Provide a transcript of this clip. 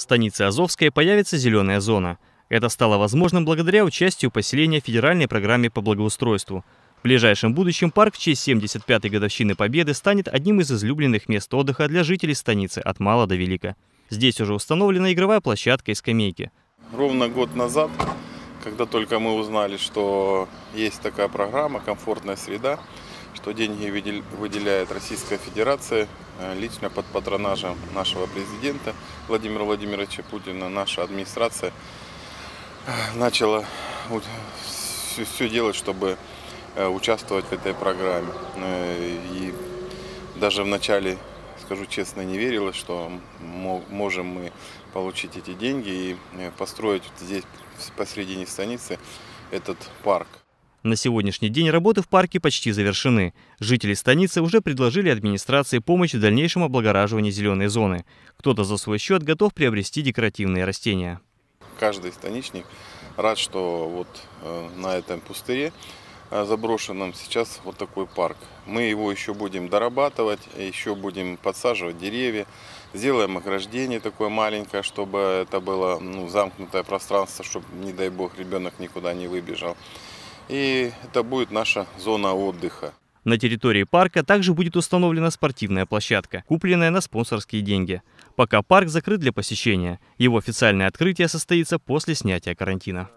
В станице Азовская появится зеленая зона. Это стало возможным благодаря участию поселения в федеральной программе по благоустройству. В ближайшем будущем парк в честь 75-й годовщины Победы станет одним из излюбленных мест отдыха для жителей станицы от мала до велика. Здесь уже установлена игровая площадка и скамейки. Ровно год назад, когда только мы узнали, что есть такая программа «Комфортная среда», что деньги выдел- выделяет Российская Федерация э, лично под патронажем нашего президента Владимира Владимировича Путина, наша администрация э, начала все делать, чтобы э, участвовать в этой программе. И даже в начале, скажу честно, не верилось, что мо- можем мы получить эти деньги и построить здесь посредине станицы этот парк. На сегодняшний день работы в парке почти завершены. Жители станицы уже предложили администрации помощь в дальнейшем облагораживании зеленой зоны. Кто-то за свой счет готов приобрести декоративные растения. Каждый станичник рад, что вот э, на этом пустыре э, заброшенном сейчас вот такой парк. Мы его еще будем дорабатывать, еще будем подсаживать деревья, сделаем ограждение такое маленькое, чтобы это было ну, замкнутое пространство, чтобы, не дай бог, ребенок никуда не выбежал. И это будет наша зона отдыха. На территории парка также будет установлена спортивная площадка, купленная на спонсорские деньги. Пока парк закрыт для посещения. Его официальное открытие состоится после снятия карантина.